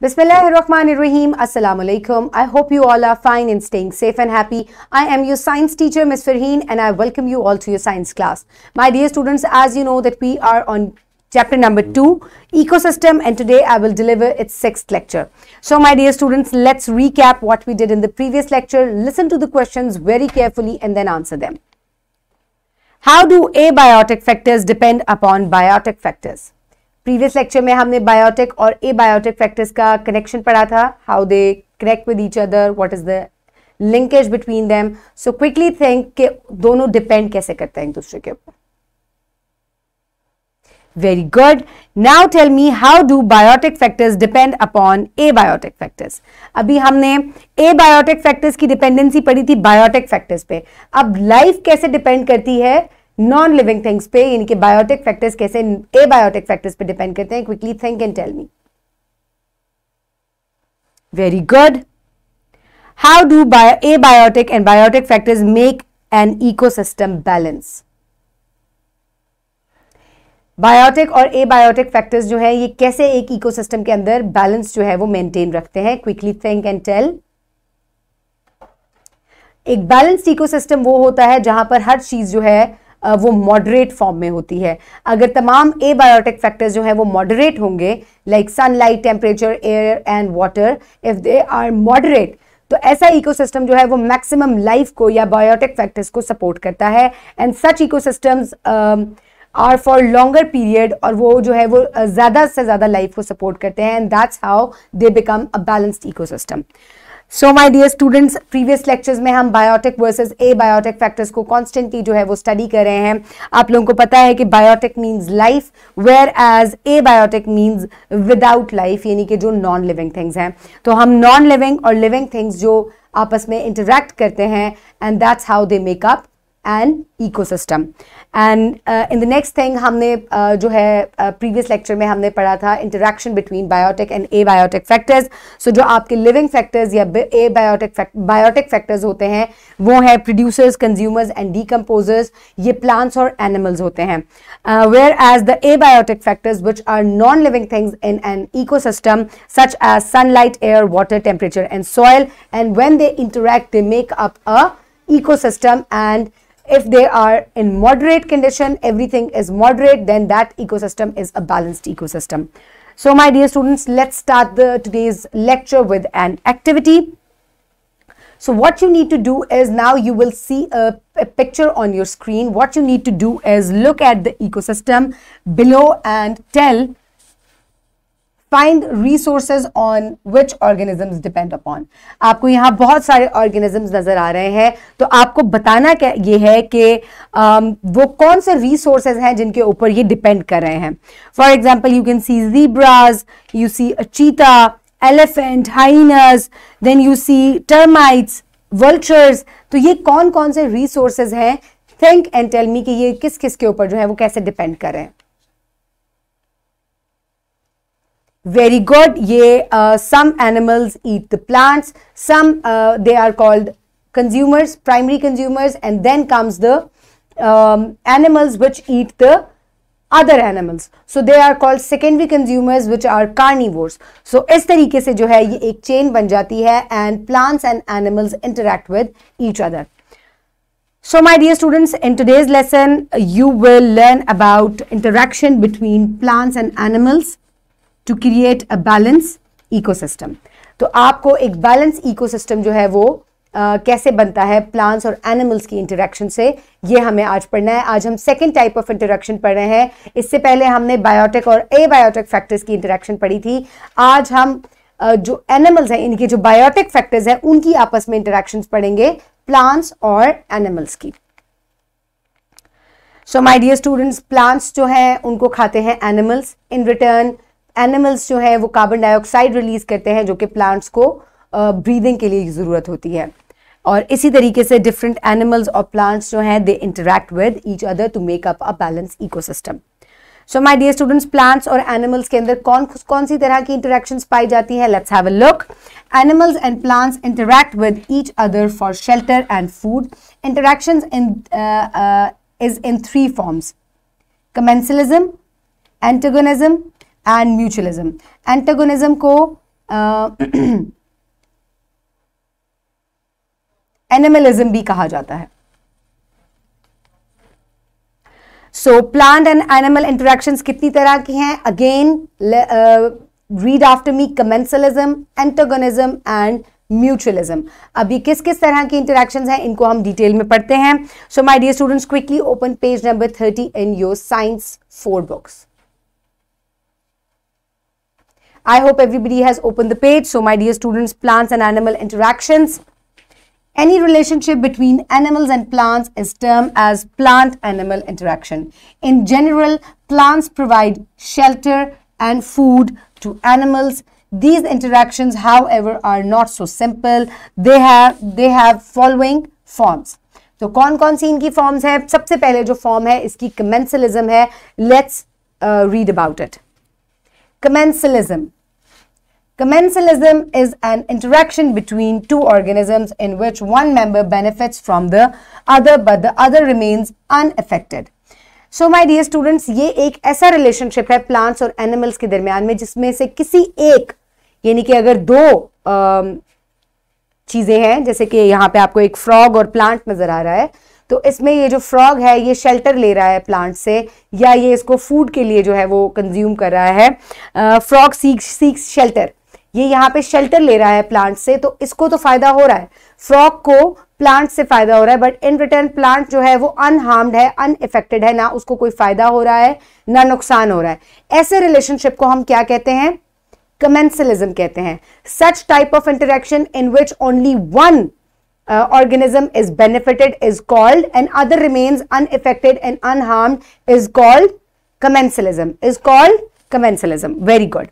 Bismillahirrahmanirrahim. Assalamu alaikum. I hope you all are fine and staying safe and happy. I am your science teacher, Ms. Farheen, and I welcome you all to your science class. My dear students, as you know that we are on chapter number 2, ecosystem, and today I will deliver its sixth lecture. So my dear students, let's recap what we did in the previous lecture. Listen to the questions very carefully and then answer them. How do abiotic factors depend upon biotic factors? Previous lecture में हमने biotic और abiotic factors का connection पढ़ा था how they connect with each other what is the linkage between them so quickly think के दोनों depend कैसे करते हैं एक दूसरे के ऊपर। Very good now tell me how do biotic factors depend upon abiotic factors अभी हमने बायोटिक फैक्टर्स की डिपेंडेंसी पढ़ी थी बायोटिक फैक्टर्स पे। अब लाइफ कैसे डिपेंड करती है? नॉन लिविंग थिंग्स पे यानी कि बायोटिक फैक्टर्स कैसे ए बायोटिक फैक्टर्स पे डिपेंड करते हैं quickly think and tell me very good how do abiotic and biotic factors make an ecosystem balance biotic और ए बायोटिक फैक्टर्स जो है, ये कैसे एक इकोसिस्टम के अंदर बैलेंस जो है, वो मेंटेन रखते हैं? क्विकली थिंक एंड टेल एक बैलेंस्ड इकोसिस्टम वो होता है जहाँ पर हर चीज़ जो है वो मॉडरेट फॉर्म में होती है। अगर तमाम ए बायोटिक फैक्टर्स जो है वो मॉडरेट होंगे like sunlight temperature air and water if they are moderate तो ऐसा इकोसिस्टम जो है वो मैक्सिमम लाइफ को या बायोटिक फैक्टर्स को सपोर्ट करता है। And such ecosystems are for longer period और वो जो है वो ज़्यादा से ज़्यादा लाइफ को सपोर्ट करते हैं। And that's how they become a balanced ecosystem so my dear students previous lectures में हम biotic versus abiotic factors को कॉन्स्टेंटली जो है वो स्टडी कर रहे हैं। आप लोगों को पता है कि biotic means life whereas abiotic means without life यानी कि जो नॉन लिविंग थिंग्स हैं। तो हम नॉन लिविंग और लिविंग थिंग्स जो आपस में इंटरेक्ट करते हैं and that's how they make an ecosystem and in the next thing हमने uh, जो है प्रीवियस uh, लेक्चर में हमने पढ़ा था interaction between biotic and abiotic factors so जो आपके लिविंग फैक्टर्स या ए बायोटिक बायोटिक फैक्टर्स होते हैं वो है प्रोड्यूसर्स कंज्यूमर्स एंड डीकम्पोजर्स ये प्लांट्स और एनिमल्स होते हैं. Whereas the abiotic factors which are non living things in an ecosystem such as sunlight air water temperature and soil and when they interact they make up a ecosystem and if they are in moderate condition, everything is moderate, then that ecosystem is a balanced ecosystem. So my dear students, let's start the today's lecture with an activity. So what you need to do is now you will see a, a, picture on your screen. What you need to do is look at the ecosystem below and tell find resources on which organisms depend upon आपको यहाँ बहुत सारे organisms नज़र आ रहे हैं तो आपको बताना क्या, ये है कि वो कौन से रिसोर्सेज हैं जिनके ऊपर ये डिपेंड कर रहे हैं? For example you can see zebras you see cheetah elephant hyenas then you see termites vultures तो ये कौन कौन से रिसोर्सेज हैं? थिंक एंड टेल मी कि ये किस किस के ऊपर जो है वो कैसे डिपेंड कर रहे हैं। Very good. Ye uh, some animals eat the plants. Some uh, they are called consumers primary consumers and then comes the um, animals which eat the other animals. So they are called secondary consumers which are carnivores. So is tarike se jo hai ye ek chain ban jati hai and plants and animals interact with each other. So my dear students in today's lesson you will learn about interaction between plants and animals to create a balance ecosystem तो आपको एक balance ecosystem जो है वो Uh, कैसे बनता है plants और एनिमल्स की इंटरेक्शन से ये हमें आज पढ़ना है। आज हम सेकेंड टाइप ऑफ़ इंटरेक्शन पढ़ रहे हैं। इससे पहले हमने बायोटिक और ए बायोटिक फैक्टर्स की इंटरेक्शन पढ़ी थी। आज हम uh, जो एनिमल्स हैं इनके जो बायोटिक फैक्टर्स हैं उनकी आपस में इंटरेक्शन पढ़ेंगे प्लांट्स और एनिमल्स की। So my dear students plants जो हैं उनको खाते हैं एनिमल्स इन रिटर्न एनिमल्स जो है, वो कार्बन डाइऑक्साइड रिलीज़ करते हैं, जो कि प्लांट्स को ब्रीदिंग के लिए ज़रूरत होती है। और इसी तरीके से डिफरेंट एनिमल्स और प्लांट्स जो हैं they interact with each other to make up a balance ecosystem so my dear students plants और एनिमल्स के अंदर कौन कौन सी तरह की इंटरेक्शंस पाई जाती है? Let's have a look animals and plants interact with each other for shelter and food interactions in is in three forms commensalism antagonism and mutualism antagonism को एनिमलिज्म भी कहा जाता है। So plant and animal interaction कितनी तरह की हैं? Again read after me commensalism antagonism and mutualism ये किस किस तरह की इंटरेक्शन हैं? इनको हम डिटेल में पढ़ते हैं। So my dear students quickly open page number thirty in your science four books I hope everybody has opened the page. So my dear students, plants and animal interactions. Any relationship between animals and plants is termed as plant-animal interaction. In general, plants provide shelter and food to animals. These interactions, however, are not so simple. They have they have following forms. तो कौन कौन सी इनकी forms है सबसे पहले जो form है इसकी कमेंसलिज्म है let's read about it commensalism Commensalism is an interaction between two organisms in which one member benefits from the other, but the other remains unaffected. So my dear students ये एक ऐसा relationship है plants और animals के दरमियान में जिसमें से किसी एक, यानी कि अगर दो चीज़ें हैं, जैसे कि यहाँ पे आपको एक फ्रॉग और प्लांट नज़र आ रहा है तो इसमें ये जो फ्रॉग है, ये शेल्टर ले रहा है प्लांट से, या ये इसको फ़ूड के लिए जो है वो कंज्यूम कर रहा है फ्रॉग सीक्स सीक्स शेल्टर ये यहाँ पे शेल्टर ले रहा है प्लांट से तो इसको तो फ़ायदा हो रहा है। फ्रॉक को प्लांट से फ़ायदा हो रहा है बट इन रिटर्न प्लांट जो है वो अनहार्म्ड है अनइफेक्टेड है, ना उसको कोई फ़ायदा हो रहा है, ना नुकसान हो रहा है। ऐसे रिलेशनशिप को हम क्या कहते हैं? कमेंसलिज्म कहते हैं। Such type of interaction in which only one organism is benefited is called and other remains unaffected and unharmed is called commensalism, is called commensalism very good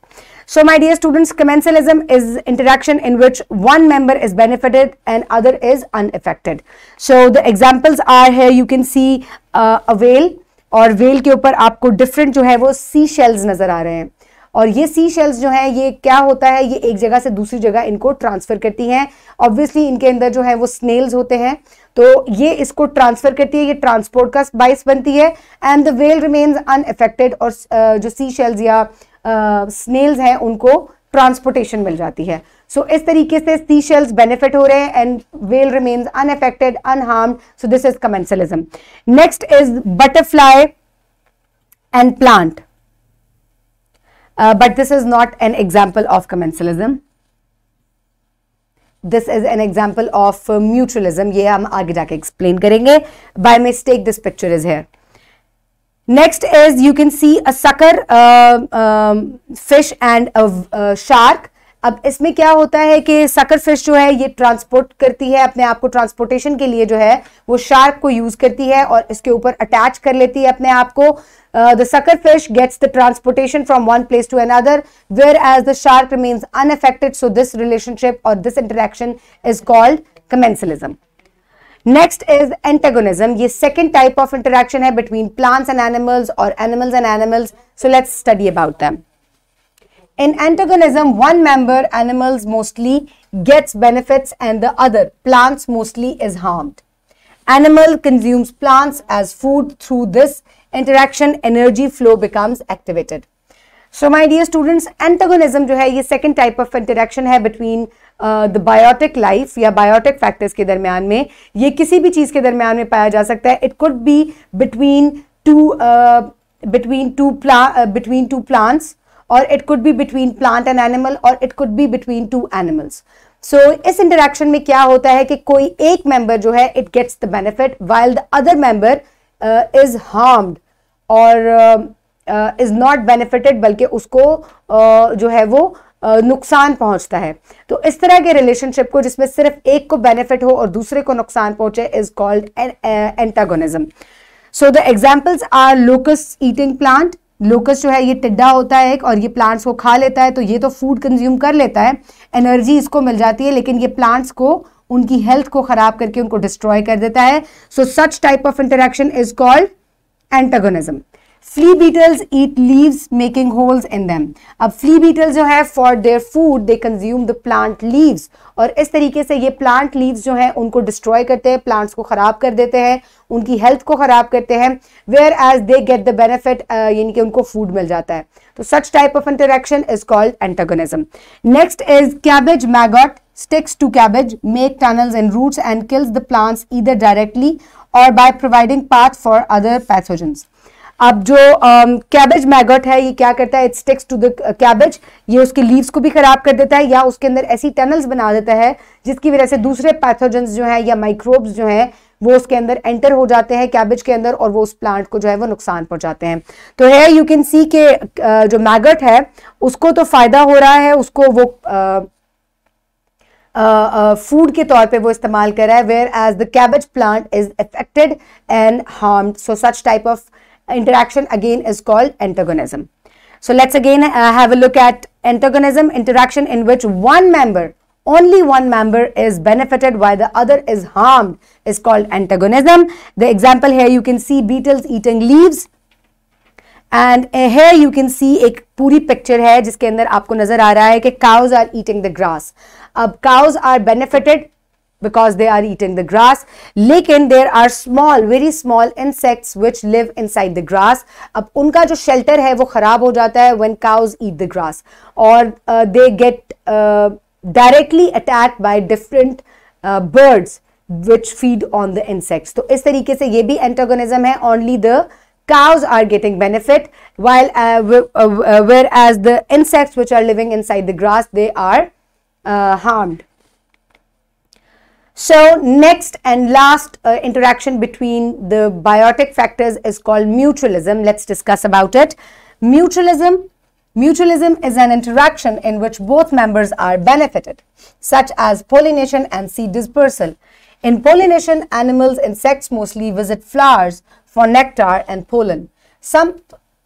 So my dear students, commensalism is interaction in which one member is benefited and other is unaffected. So the examples are here you can see uh, a whale और whale के ऊपर आपको different जो है वो sea shells नज़र आ रहे हैं और ये सी शेल्स जो है ये क्या होता है ये एक जगह से दूसरी जगह इनको ट्रांसफ़र करती हैं ऑब्वियसली इनके अंदर जो है वो स्नेल्स होते हैं तो ये इसको ट्रांसफ़र करती है ये ट्रांसपोर्ट का बाइस बनती है and the well remains unaffected और जो सी शेल्स या स्नेल्स हैं उनको ट्रांसपोर्टेशन मिल जाती है। सो so, इस तरीके से सी शेल्स बेनिफिट हो रहे हैं and well remains unaffected unharmed so this is commensalism next is butterfly and plant but this is not an example of commensalism this is an example of mutualism ये हम आगे जाके explain करेंगे. By mistake this picture is here Next is you can see a sucker uh, um, fish and. अब इसमें क्या होता है कि सकर फ़िश जो है ये ट्रांसपोर्ट करती है अपने आप को ट्रांसपोर्टेशन के लिए जो है वो शार्क को यूज़ करती है और इसके ऊपर अटैच कर लेती है अपने आप को. Uh, the sucker fish gets the transportation from one place to another, whereas the shark remains unaffected. So this relationship or this interaction is called commensalism. Next is antagonism. ये second type of interaction है between plants and animals or animals and animals. So let's study about them. In antagonism, one member, animals mostly, gets benefits and the other, plants mostly, is harmed. Animal consumes plants as food through this interaction, energy flow becomes activated so my dear students antagonism जो है ये second type of interaction है between the biotic life या biotic factors के दरमियान में। ये किसी भी चीज़ के दरमियान में पाया जा सकता है। It could be between two between two plant between two plants और it could be between plant and animal और it could be between two animals so इस इंटरेक्शन में क्या होता है कि कोई एक मेंबर जो है it gets the benefit while the other member is harmed और इज़ नॉट बेनिफिटेड बल्कि उसको जो है वो नुकसान पहुँचता है। तो इस तरह के रिलेशनशिप को जिसमें सिर्फ़ एक को बेनिफिट हो और दूसरे को नुकसान पहुँचे is called antagonism so the examples are locust eating plant locust जो है, ये टिड्डा होता है एक और ये प्लांट्स को खा लेता है तो ये तो फ़ूड कंज्यूम कर लेता है। एनर्जी इसको मिल जाती है, लेकिन ये प्लांट्स को, उनकी हेल्थ को खराब करके उनको डिस्ट्रॉय कर देता है। So such type of interaction is called antagonism flea beetles eat leaves making holes in them अब फ्ली बीटल जो है for their food they consume the plant leaves और इस तरीके से ये प्लांट लीव्स जो है, उनको डिस्ट्रॉय करते हैं प्लांट्स को खराब कर देते हैं, उनकी हेल्थ को खराब करते हैं whereas they get the benefit यानी कि उनको फ़ूड मिल जाता है। तो such type of interaction is called antagonism next is cabbage maggot sticks to cabbage, make tunnels in roots and kills the plants either directly or by providing path for other pathogens. अब जो cabbage um, maggot है ये क्या करता है? It sticks to the cabbage ये उसके leaves को भी खराब कर देता है या उसके अंदर ऐसी टनल्स बना देता है जिसकी वजह से दूसरे पैथोजेंस जो है या माइक्रोब्स जो है वो उसके अंदर एंटर हो जाते हैं कैबेज के अंदर और वो उस प्लांट को जो है वो नुकसान पहुंचाते हैं। तो है यू कैन सी के जो मैगट है उसको तो फ़ायदा हो रहा है उसको वो uh, uh, के तौर पे वो इस्तेमाल कर रहा है whereas the cabbage plant is affected and harmed so such type of interaction again is called antagonism. So let's again uh, have a look at antagonism, interaction in which one member, only one member is benefited while the other is harmed is called antagonism. The example here you can see beetles eating leaves And here you can see एक पूरी picture है जिसके अंदर आपको नज़र आ रहा है कि cows are eating the grass अब cows are benefited because they are eating the grass लेकिन there are small very small insects which live inside the grass अब उनका जो शेल्टर है वो खराब हो जाता है when cows eat the grass और they get directly attack by different birds which feed on the insects तो इस तरीके से ये भी एंटोगनिज्म है only the cows are getting benefit while uh, uh, whereas the insects which are living inside the grass they are uh, harmed so next and last uh, interaction between the biotic factors is called mutualism. Let's discuss about it. Mutualism Mutualism is an interaction in which both members are benefited, such as pollination and seed dispersal. In pollination, animals, insects mostly visit flowers for nectar and pollen. Some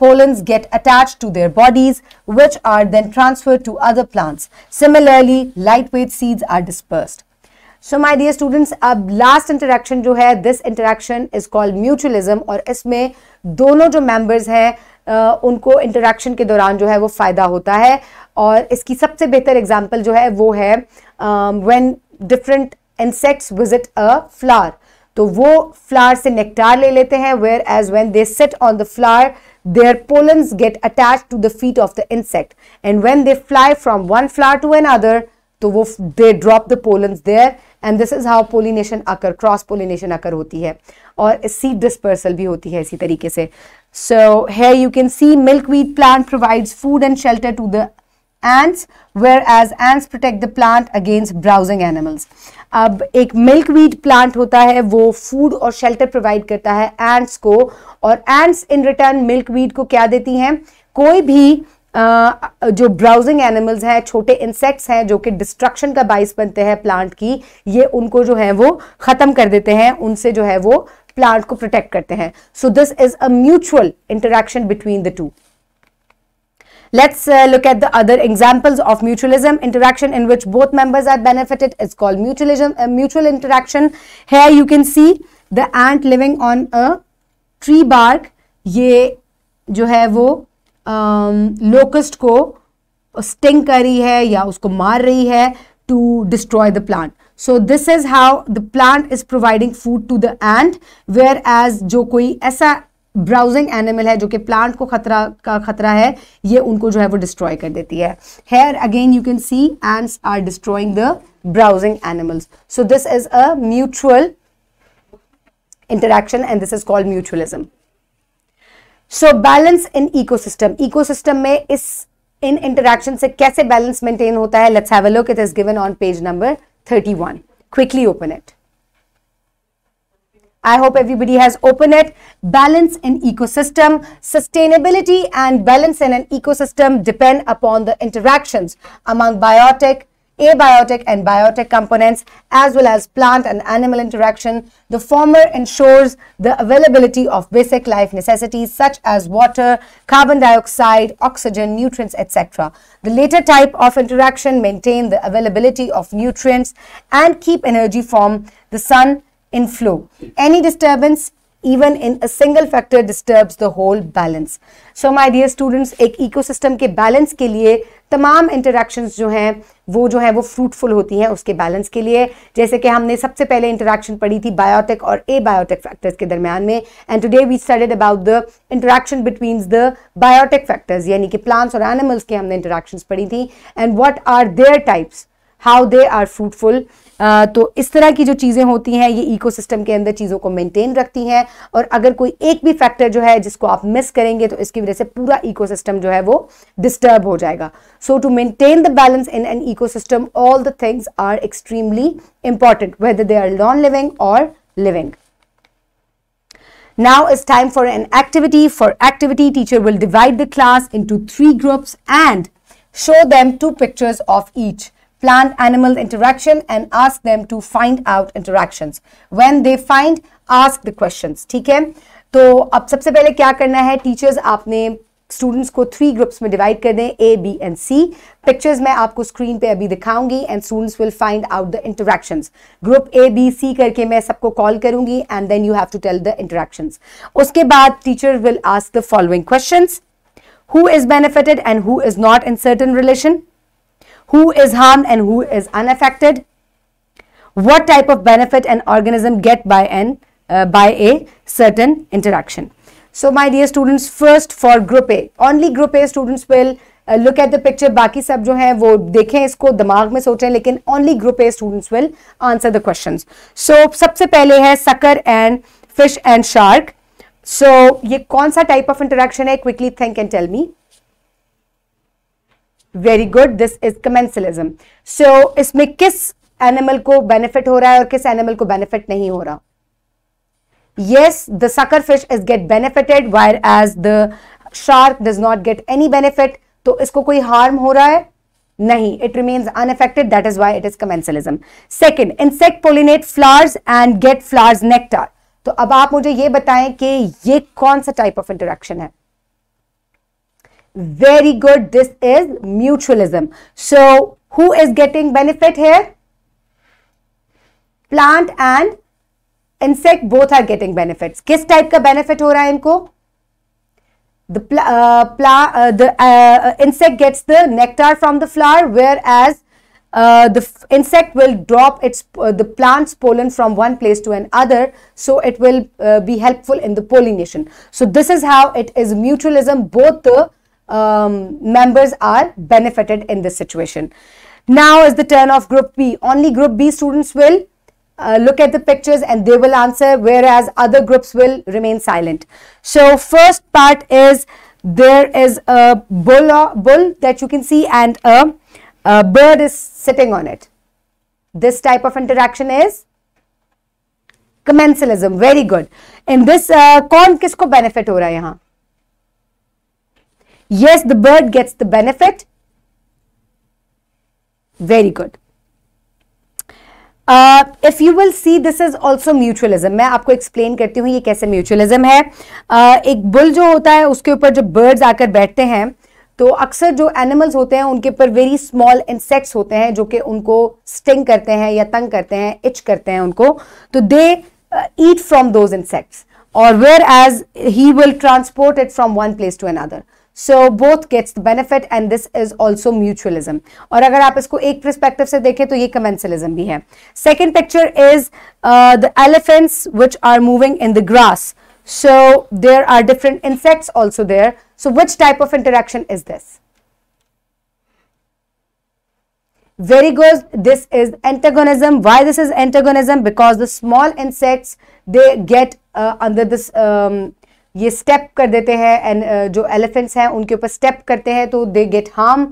pollens get attached to their bodies, which are then transferred to other plants. Similarly, lightweight seeds are dispersed. So my dear students अब last interaction जो है this interaction is called mutualism और इसमें दोनों जो members हैं उनको interaction के दौरान जो है वो फ़ायदा होता है और इसकी सबसे बेहतर एग्जांपल जो है वो है when different insects visit a flower तो वो फ्लावर से नेक्टार ले लेते हैं whereas when they sit on the flower their pollens get attached to the feet of the insect. And when they fly from one flower to another तो वो they drop the pollens there and this is how pollination occur cross pollination occur होती है. और seed dispersal भी होती है इसी तरीके से. सो है you can see milkweed plant provides food and shelter to the ants, whereas ants protect the plant against browsing animals. अब एक मिल्क वीट प्लांट होता है, वो फ़ूड और शेल्टर प्रोवाइड करता है एंट्स को। और एंट्स इन रिटर्न मिल्क को क्या देती हैं? कोई भी जो ब्राउजिंग एनिमल्स हैं, छोटे इंसेक्ट्स हैं, जो कि डिस्ट्रक्शन का बाइस बनते हैं प्लांट की, ये उनको जो है वो खत्म कर देते हैं, उनसे जो है वो प्लांट को प्रोटेक्ट करते हैं। So this is a mutual interaction between the two Let's uh, look at the other examples of mutualism. Interaction in which both members are benefited is called mutualism, uh, mutual interaction. Here you can see the ant living on a tree bark. ये जो है वो locust um, को sting कर रही है या उसको मार रही है to destroy the plant so this is how the plant is providing food to the and whereas जो कोई ऐसा ब्राउजिंग एनिमल है, जो कि प्लांट को खतरा, का खतरा है, ये उनको जो है वो डिस्ट्रॉय कर देती है। Here again you can see ants are destroying the browsing animals so this is a mutual interaction and this is called mutualism. So balance in ecosystem ecosystem में इस, इन इंटरेक्शन से कैसे बैलेंस मेंटेन होता है? Let's have a look it is given on page number 31 quickly open it I hope everybody has opened it. Balance in ecosystem. Sustainability and balance in an ecosystem depend upon the interactions among biotic, abiotic and biotic components as well as plant and animal interaction. The former ensures the availability of basic life necessities such as water, carbon dioxide, oxygen, nutrients, etc. The later type of interaction maintain the availability of nutrients and keep energy from the sun in flow. Any disturbance even in a single factor disturbs the whole balance. So my dear students, एक ecosystem के balance के लिए तमाम interactions जो हैं वो जो है फ्रूटफुल होती हैं उसके बैलेंस के लिए जैसे कि हमने सबसे पहले इंटरेक्शन पढ़ी थी बायोटिक और ए बायोटिक फैक्टर्स के दरमियान में and today we studied about the interaction between the biotic factors यानी कि प्लांट्स और एनिमल्स के हमने इंटरेक्शंस पढ़ी थी and what are their types how they are fruitful तो इस तरह की जो चीज़ें होती हैं ये इकोसिस्टम के अंदर चीज़ों को मेंटेन रखती हैं और अगर कोई एक भी फैक्टर जो है जिसको आप मिस करेंगे तो इसकी वजह से पूरा इकोसिस्टम जो है वो डिस्टर्ब हो जाएगा so to maintain the balance in an ecosystem all the things are extremely important whether they are non living और living Now it's time for an activity. For activity, teacher will divide the class into three groups and show them two pictures of each. Plant animal interaction and ask them to find out interactions. When they find, ask the questions, ठीक है? तो अब सबसे पहले क्या करना है? Teachers आपने स्टूडेंट्स को थ्री ग्रुप्स में डिवाइड कर दें A B and C pictures मैं आपको स्क्रीन पे अभी दिखाऊँगी and students will find out the interactions group A B C करके मैं सबको कॉल करूँगी and then you have to tell the interactions उसके बाद teacher will ask the following questions who is benefited and who is not in certain relation? Who is harmed and who is unaffected, what type of benefit an organism get by an uh, by a certain interaction. So my dear students, first for group A, only group A students will uh, look at the picture. बाकी सब जो हैं वो देखें इसको दिमाग में सोचें लेकिन only group A students will answer the questions. So सबसे पहले है sucker and fish and shark. So ये कौन सा type of interaction है? Quickly think and tell me. Very good this is commensalism so इसमें किस एनिमल को बेनिफिट हो रहा है और किस एनिमल को बेनिफिट नहीं हो रहा? Yes, the sucker fish is get benefited whereas the shark does not get any benefit तो इसको कोई हार्म हो रहा है? नहीं. It remains unaffected that is why it is commensalism second insect pollinate flowers and get flowers nectar तो अब आप मुझे ये बताएँ कि ये कौन सा टाइप ऑफ़ इंटरेक्शन है? Very good. This is mutualism. So, who is getting benefit here? Plant and insect both are getting benefits. किस type का benefit हो रहा है इनको? The, uh, pla uh, the uh, insect gets the nectar from the flower whereas uh, the insect will drop its uh, the plant's pollen from one place to another so it will uh, be helpful in the pollination so this is how it is mutualism both the um, members are benefited in this situation. Now is the turn of group B. Only group B students will uh, look at the pictures and they will answer whereas other groups will remain silent. So first part is there is a bull, bull that you can see and a, a bird is sitting on it. This type of interaction is commensalism. Very good. In this, uh, कौन किसको benefit हो रहा है यहाँ Yes, the bird gets the benefit. Very good. If you will see this is also mutualism मैं आपको explain करती हूँ ये कैसे म्यूचुअलिज्म है. Uh, एक बुल जो होता है उसके ऊपर जब बर्ड्स आकर बैठते हैं तो अक्सर जो एनिमल्स होते हैं उनके ऊपर वेरी स्मॉल इंसेक्ट्स होते हैं जो कि उनको स्टिंग करते हैं या तंग करते हैं इच करते हैं उनको. तो they eat from those insects और whereas he will transport it from one place to another so both gets the benefit and this is also mutualism और अगर आप इसको एक परस्पेक्टिव से देखें तो ये कमेंसलिज्म भी है second picture is the elephants which are moving in the grass so there are different insects also there so which type of interaction is this very good this is antagonism why this is antagonism because the small insects they get uh, under this um, ये step कर देते हैं and uh, जो elephants हैं उनके ऊपर step करते हैं तो दे गेट हार्म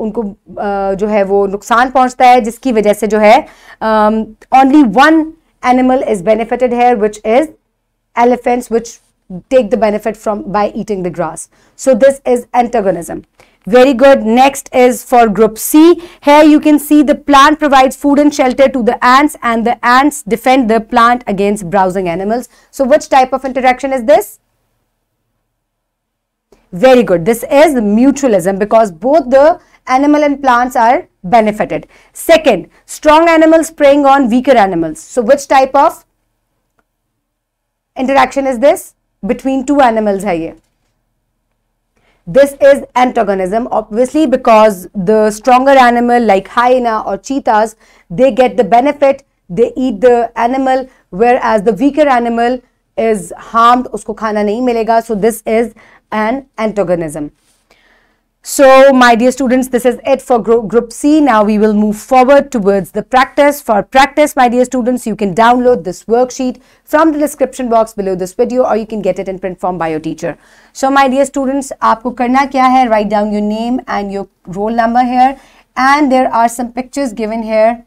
उनको uh, जो है वो नुकसान पहुँचता है जिसकी वजह से जो है only one animal is benefited है which is elephants which take the benefit from by eating the grass so this is antagonism. Very good. Next is for group C. Here you can see the plant provides food and shelter to the ants and the ants defend the plant against browsing animals. So which type of interaction is this? Very good. This is mutualism because both the animal and plants are benefited. Second, strong animals preying on weaker animals. So which type of interaction is this between two animals hai this is antagonism obviously because the stronger animal like hyena or cheetahs they get the benefit. They eat the animal whereas the weaker animal is harmed. Usko khana nahi milega. So this is an antagonism so, my dear students, this is it for group C. Now, we will move forward towards the practice. For practice, my dear students, you can download this worksheet from the description box below this video or you can get it in print form by your teacher. So, my dear students, aapko karna kya hai? Write down your name and your roll number here. And there are some pictures given here.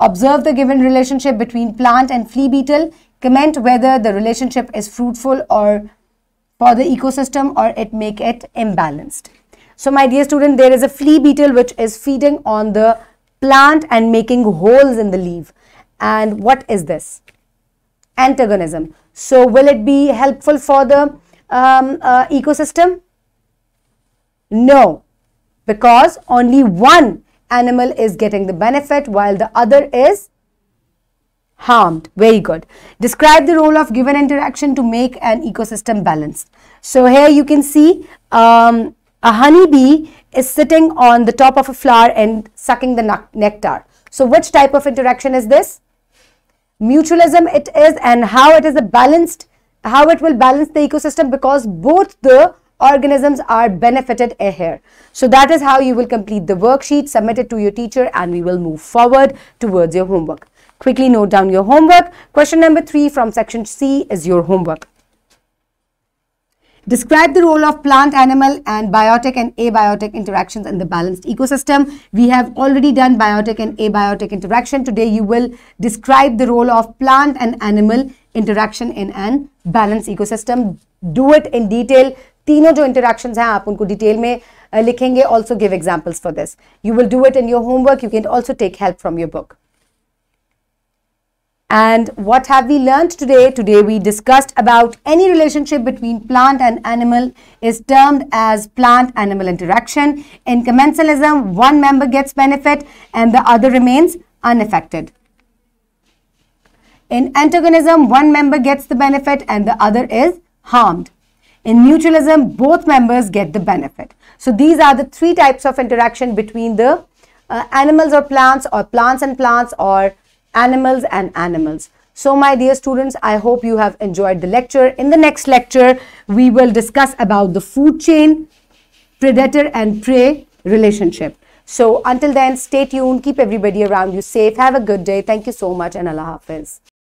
Observe the given relationship between plant and flea beetle. Comment whether the relationship is fruitful or for the ecosystem or it make it imbalanced. So my dear student, there is a flea beetle which is feeding on the plant and making holes in the leaf. And what is this? Antagonism. So will it be helpful for the um, uh, ecosystem? No, because only one animal is getting the benefit while the other is harmed. Very good. Describe the role of given interaction to make an ecosystem balanced. So here you can see um, a honeybee is sitting on the top of a flower and sucking the nectar. So which type of interaction is this? Mutualism it is and how it is a balanced, how it will balance the ecosystem because both the organisms are benefited here. So that is how you will complete the worksheet, submit it to your teacher and we will move forward towards your homework. Quickly note down your homework. Question number 3 from section C is your homework. Describe the role of plant, animal and biotic and abiotic interactions in the balanced ecosystem. We have already done biotic and abiotic interaction. Today you will describe the role of plant and animal interaction in an balanced ecosystem. Do it in detail. तीनों जो interactions हैं आप उनको detail में लिखेंगे. Also give examples for this. You will do it in your homework. You can also take help from your book. And what have we learned today? Today we discussed about any relationship between plant and animal is termed as plant-animal interaction. In commensalism, one member gets benefit and the other remains unaffected. In antagonism, one member gets the benefit and the other is harmed. In mutualism, both members get the benefit. So these are the three types of interaction between the uh, animals or plants or plants and plants or animals and animals. So my dear students, I hope you have enjoyed the lecture. In the next lecture, we will discuss about the food chain, predator and prey relationship. So until then, stay tuned. Keep everybody around you safe. Have a good day. Thank you so much and Allah Hafiz.